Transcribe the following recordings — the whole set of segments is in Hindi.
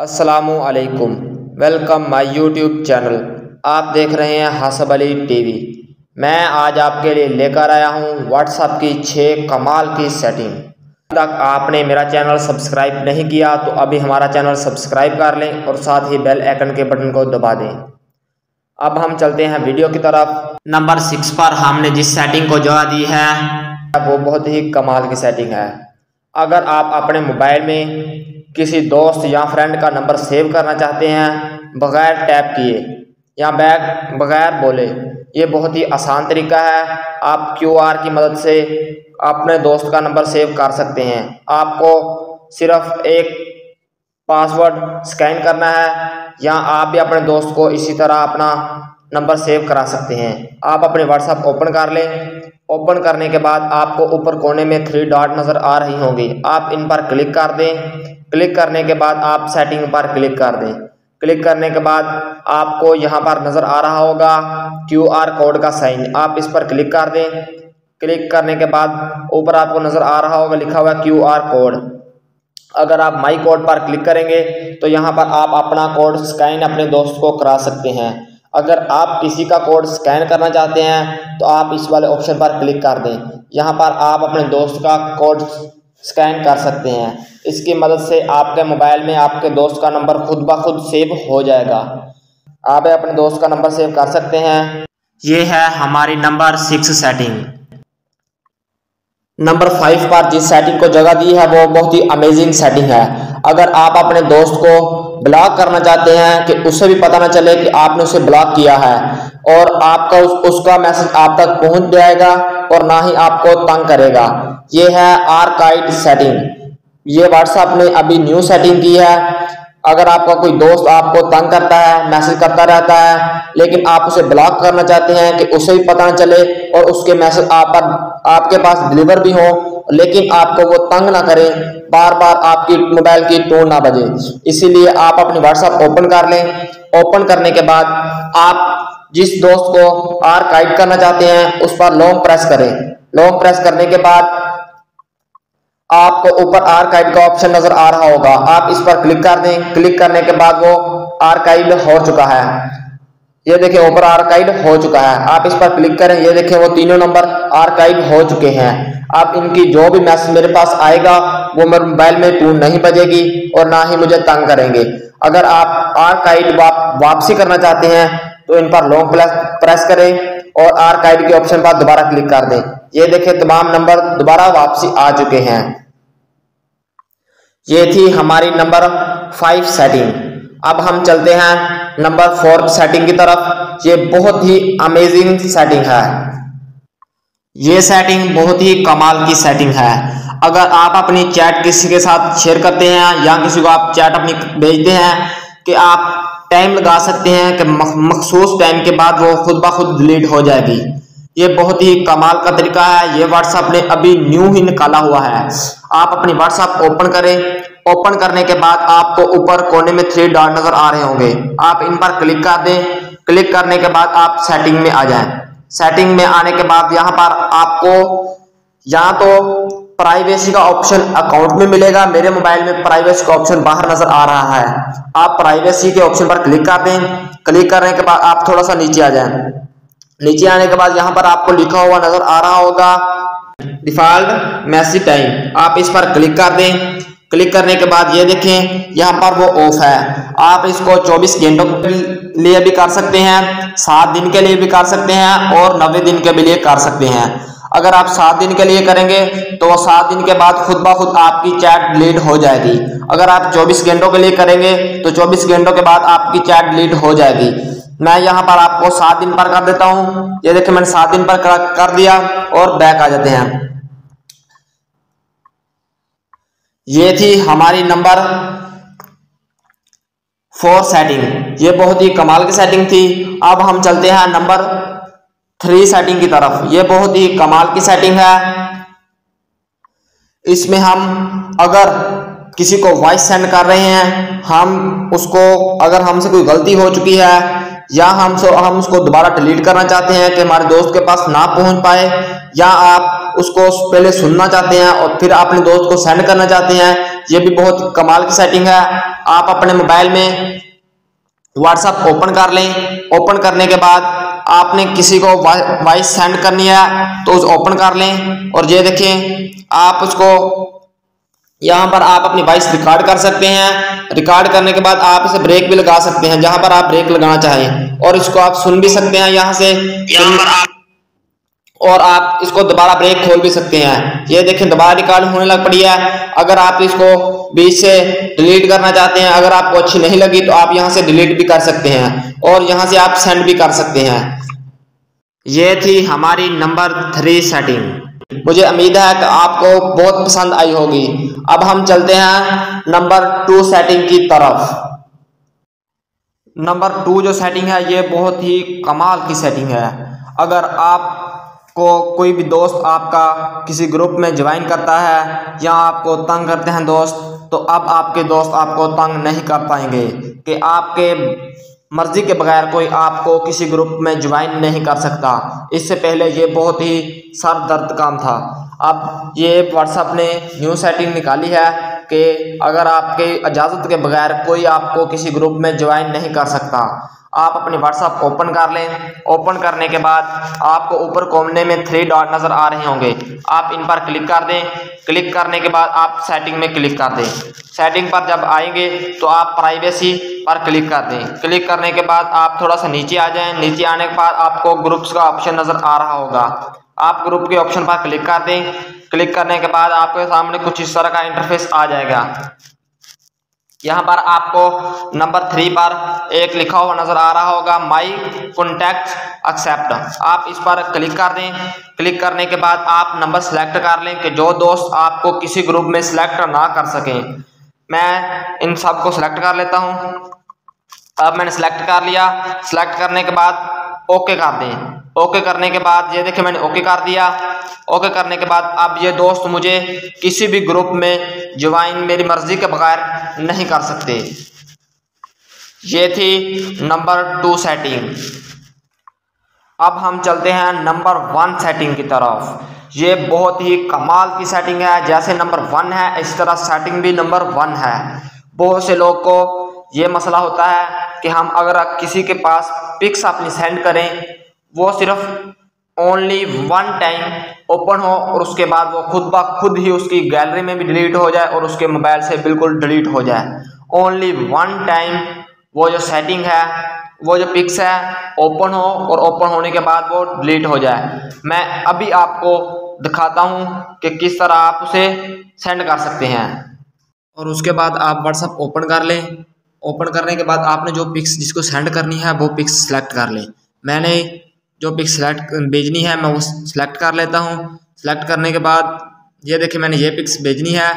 असलकुम वेलकम माय यूट्यूब चैनल। आप देख रहे हैं हसब अली टीवी। मैं आज आपके लिए लेकर आया हूँ व्हाट्सएप की छः कमाल की सेटिंग तक आपने मेरा चैनल सब्सक्राइब नहीं किया तो अभी हमारा चैनल सब्सक्राइब कर लें और साथ ही बेल आइकन के बटन को दबा दें। अब हम चलते हैं वीडियो की तरफ़। नंबर सिक्स पर हमने जिस सेटिंग को जगह दी है वो बहुत ही कमाल की सेटिंग है। अगर आप अपने मोबाइल में किसी दोस्त या फ्रेंड का नंबर सेव करना चाहते हैं, बग़ैर टैप किए या बैग बग़ैर बोले, ये बहुत ही आसान तरीका है। आप क्यू आर की मदद से अपने दोस्त का नंबर सेव कर सकते हैं। आपको सिर्फ़ एक पासवर्ड स्कैन करना है या आप भी अपने दोस्त को इसी तरह अपना नंबर सेव करा सकते हैं। आप अपने व्हाट्सएप ओपन कर लें। ओपन करने के बाद आपको ऊपर कोने में थ्री डॉट नज़र आ रही होंगी। आप इन पर क्लिक कर दें। क्लिक करने के बाद आप सेटिंग पर क्लिक कर दें। क्लिक करने के बाद आपको यहाँ पर नज़र आ रहा होगा क्यू आर कोड का साइन। आप इस पर क्लिक कर दें। क्लिक करने के बाद ऊपर आपको नज़र आ रहा होगा, लिखा हुआ क्यू आर कोड। अगर आप माई कोड पर क्लिक करेंगे तो यहाँ पर आप अपना कोड स्कैन अपने दोस्त को करा सकते हैं। अगर आप किसी का कोड स्कैन करना चाहते हैं तो आप इस वाले ऑप्शन पर क्लिक कर दें। यहाँ पर आप अपने दोस्त का कोड स्कैन कर सकते हैं। इसकी मदद से आपके मोबाइल में आपके दोस्त का नंबर खुद ब खुद सेव हो जाएगा। आप अपने दोस्त का नंबर सेव कर सकते हैं। ये है हमारी number six setting. Number five पर जिस सेटिंग को जगह दी है, वो बहुत ही अमेजिंग सेटिंग है। अगर आप अपने दोस्त को ब्लॉक करना चाहते हैं कि उसे भी पता ना चले कि आपने उसे ब्लॉक किया है और आपका उस, उसका मैसेज आप तक पहुँच जाएगा और ना ही आपको तंग करेगा। ये है आर्काइड सेटिंग ये व्हाट्सएप ने अभी न्यू सेटिंग की है। अगर आपका कोई दोस्त आपको तंग करता है, मैसेज करता रहता है, लेकिन आप उसे ब्लॉक करना चाहते हैं कि उसे भी पता न चले और उसके मैसेज आप पर, आपके पास डिलीवर भी हो, लेकिन आपको वो तंग ना करें बार बार आपकी मोबाइल की टोन ना बजे। इसीलिए आप अपनी व्हाट्सएप ओपन कर लें। ओपन करने के बाद आप जिस दोस्त को आर्काइव करना चाहते हैं, उस पर लॉन्ग प्रेस करें। लॉन्ग प्रेस करने के बाद आपको ऊपर आर्काइव का ऑप्शन नज़र आ रहा होगा। आप इस पर क्लिक कर दें। क्लिक करने के बाद वो आर्काइव हो चुका है। ये देखें ऊपर आर्काइव हो चुका है। आप इस पर क्लिक करें। ये देखें वो तीनों नंबर आर्काइव हो चुके हैं। अब इनकी जो भी मैसेज मेरे पास आएगा वो मेरे मोबाइल में टून नहीं बजेगी और ना ही मुझे तंग करेंगे। अगर आप आर्काइव वाप, वापसी करना चाहते हैं तो इन पर लॉन्ग प्रेस करें और आर्काइव के ऑप्शन पर दोबारा क्लिक कर दें। ये देखें तमाम नंबर दोबारा वापसी आ चुके हैं। ये थी हमारी नंबर फाइव सेटिंग। अब हम चलते हैं नंबर फोर सेटिंग की तरफ़। ये बहुत ही अमेजिंग सेटिंग है। ये सेटिंग बहुत ही कमाल की सेटिंग है। अगर आप अपनी चैट किसी के साथ शेयर करते हैं या किसी को आप चैट अपनी भेजते हैं कि आप टाइम लगा सकते हैं कि मखसूस टाइम के बाद वो खुद ब खुद डिलीट हो जाएगी। ये बहुत ही कमाल का तरीका है। ये व्हाट्सएप ने अभी न्यू ही निकाला हुआ है। आप अपनी व्हाट्सएप ओपन करें। ओपन करने के बाद आपको ऊपर कोने में थ्री डॉट नज़र आ रहे होंगे। आप इन पर क्लिक कर दें। क्लिक करने के बाद आप सेटिंग में आ जाएँ। सेटिंग में आने के बाद यहाँ पर आपको या तो प्राइवेसी का ऑप्शन अकाउंट में मिलेगा। मेरे मोबाइल में प्राइवेसी का ऑप्शन बाहर नज़र आ रहा है। आप प्राइवेसी के ऑप्शन पर क्लिक कर दें। क्लिक करने के बाद आप थोड़ा सा नीचे आ जाएँ। नीचे आने के बाद यहाँ पर आपको लिखा हुआ नज़र आ रहा होगा डिफ़ॉल्ट मैसेज टाइम आप इस पर क्लिक कर दें। क्लिक करने के बाद ये देखें, यहाँ पर वो ऑफ़ है। आप इसको 24 घंटों के लिए भी कर सकते हैं, सात दिन के लिए भी कर सकते हैं और नब्बे दिन के लिए कर सकते हैं। अगर आप सात दिन के लिए करेंगे तो सात दिन के बाद खुद ब खुद आपकी चैट डिलीट हो जाएगी। अगर आप 24 घंटों के लिए करेंगे तो 24 घंटों के बाद आपकी चैट डिलीट हो जाएगी। मैं यहाँ पर आपको सात दिन पर कर देता हूँ। ये देखिए, मैंने सात दिन पर कर दिया और बैक आ जाते हैं। ये थी हमारी नंबर फोर सेटिंग ये बहुत ही कमाल की सेटिंग थी। अब हम चलते हैं नंबर थ्री सेटिंग की तरफ़। ये बहुत ही कमाल की सेटिंग है। इसमें हम अगर किसी को वॉइस सेंड कर रहे हैं, हम उसको, अगर हमसे कोई गलती हो चुकी है या हम सो, हम उसको दोबारा डिलीट करना चाहते हैं कि हमारे दोस्त के पास ना पहुँच पाए, या आप उसको पहले सुनना चाहते हैं और फिर अपने दोस्त को सेंड करना चाहते हैं, ये भी बहुत कमाल की सेटिंग है। आप अपने मोबाइल में व्हाट्सएप ओपन कर लें। ओपन करने के बाद आपने किसी को वॉइस सेंड करनी है तो उस ओपन कर लें। और ये देखें, आप उसको यहाँ पर आप अपनी वॉइस रिकॉर्ड कर सकते हैं। रिकॉर्ड करने के बाद आप इसे ब्रेक भी लगा सकते हैं जहाँ पर आप ब्रेक लगाना चाहें। और इसको आप सुन भी सकते हैं यहाँ से। यहाँ पर आप और आप इसको दोबारा ब्रेक खोल भी सकते हैं। ये देखें दोबारा रिकॉर्ड होने लग पड़ी है। अगर आप इसको बीच से डिलीट करना चाहते हैं अगर आपको अच्छी नहीं लगी तो आप यहाँ से डिलीट भी कर सकते हैं। और यहाँ से आप सेंड भी कर सकते हैं। ये थी हमारी नंबर थ्री सेटिंग मुझे उम्मीद है कि आपको बहुत पसंद आई होगी। अब हम चलते हैं नंबर टू सेटिंग की तरफ़। नंबर टू जो सेटिंग है, ये बहुत ही कमाल की सेटिंग है। अगर आप को कोई भी दोस्त आपका किसी ग्रुप में ज्वाइन करता है या आपको तंग करते हैं दोस्त तो अब आपके दोस्त आपको तंग नहीं कर पाएँगे कि आपके मर्ज़ी के बगैर कोई आपको किसी ग्रुप में ज्वाइन नहीं कर सकता। इससे पहले ये बहुत ही सर दर्द काम था। अब ये व्हाट्सअप ने न्यू सेटिंग निकाली है कि अगर आपके इजाज़त के बगैर कोई आपको किसी ग्रुप में ज्वाइन नहीं कर सकता। आप अपने व्हाट्सअप ओपन कर लें। ओपन करने के बाद आपको ऊपर कोमने में थ्री डॉट नज़र आ रहे होंगे। आप इन पर क्लिक कर दें। क्लिक करने के बाद आप सेटिंग में क्लिक कर दें। सेटिंग पर जब आएँगे तो आप प्राइवेसी पर क्लिक कर दें। क्लिक करने के बाद आप थोड़ा सा नीचे आ जाएँ। नीचे आने के बाद आपको ग्रुप्स का ऑप्शन नज़र आ रहा होगा। आप ग्रुप के ऑप्शन पर क्लिक कर दें। क्लिक करने के बाद आपके सामने कुछ इस तरह का इंटरफेस आ जाएगा। यहाँ पर आपको नंबर थ्री पर एक लिखा हुआ नज़र आ रहा होगा माई कॉन्टैक्ट एक्सेप्ट आप इस पर क्लिक कर दें। क्लिक करने के बाद आप नंबर सेलेक्ट कर लें कि जो दोस्त आपको किसी ग्रुप में सिलेक्ट ना कर सकें। मैं इन सबको सिलेक्ट कर लेता हूँ। अब मैंने सेलेक्ट कर लिया। सेलेक्ट करने के बाद ओके कर दें। ओके करने के बाद, ये देखिए मैंने ओके कर दिया। ओके करने के बाद, अब ये दोस्त मुझे किसी भी ग्रुप में ज्वाइन मेरी मर्ज़ी के बगैर नहीं कर सकते। ये थी नंबर टू सेटिंग। अब हम चलते हैं नंबर वन सेटिंग की तरफ़। ये बहुत ही कमाल की सेटिंग है, जैसे नंबर वन है, इस तरह सेटिंग भी नंबर वन है। बहुत से लोग को ये मसला होता है कि हम अगर किसी के पास पिक्स अपनी सेंड करें वो सिर्फ़ ओनली वन टाइम ओपन हो और उसके बाद वो खुद ब खुद ही उसकी गैलरी में भी डिलीट हो जाए और उसके मोबाइल से बिल्कुल डिलीट हो जाए। ओनली वन टाइम वो जो सेटिंग है, वो जो पिक्स है ओपन हो और ओपन होने के बाद वो डिलीट हो जाए। मैं अभी आपको दिखाता हूँ कि किस तरह आप उसे सेंड कर सकते हैं। और उसके बाद आप व्हाट्सअप ओपन कर लें। ओपन करने के बाद आपने जो पिक्स जिसको सेंड करनी है, वो पिक्स सेलेक्ट कर लें। मैंने जो पिक सेलेक्ट भेजनी है, मैं वो सिलेक्ट कर लेता हूँ। सेलेक्ट करने के बाद, ये देखिए मैंने ये पिक्स भेजनी है,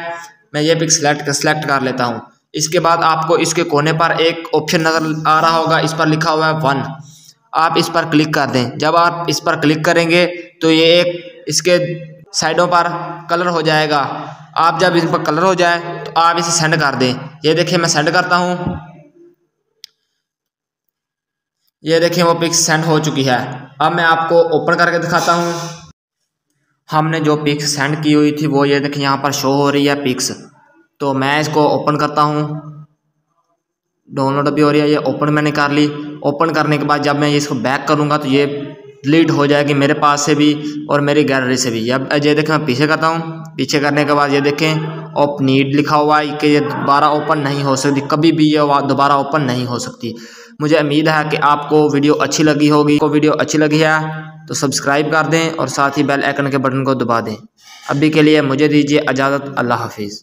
मैं ये पिक सेलेक्ट सेलेक्ट कर लेता हूँ। इसके बाद आपको इसके कोने पर एक ऑप्शन नज़र आ रहा होगा, इस पर लिखा हुआ है वन आप इस पर क्लिक कर दें। जब आप इस पर क्लिक करेंगे तो ये एक इसके साइडों पर कलर हो जाएगा। आप जब इस पर कलर हो जाए तो आप इसे सेंड कर दें। ये देखिए मैं सेंड करता हूँ। ये देखिए वो पिक्स सेंड हो चुकी है। अब मैं आपको ओपन करके दिखाता हूँ। हमने जो पिक्स सेंड की हुई थी वो ये देखिए यहाँ पर शो हो रही है पिक्स तो मैं इसको ओपन करता हूँ। डाउनलोड भी हो रही है, ये ओपन मैंने कर ली। ओपन करने के बाद जब मैं इसको बैक करूँगा तो ये डिलीट हो जाएगी मेरे पास से भी और मेरी गैलरी से भी। अब ये देखें मैं पीछे करता हूँ। पीछे करने के बाद ये देखें ओप नीड लिखा हुआ है कि ये दोबारा ओपन नहीं हो सकती। कभी भी ये दोबारा ओपन नहीं हो सकती। मुझे उम्मीद है कि आपको वीडियो अच्छी लगी होगी। को वीडियो अच्छी लगी है तो सब्सक्राइब कर दें और साथ ही बेल आइकन के बटन को दबा दें। अभी के लिए मुझे दीजिए इजाज़त, अल्लाह हाफिज़।